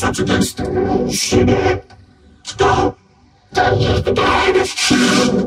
That's against the rules, Stop! Don't use the guy, that's true!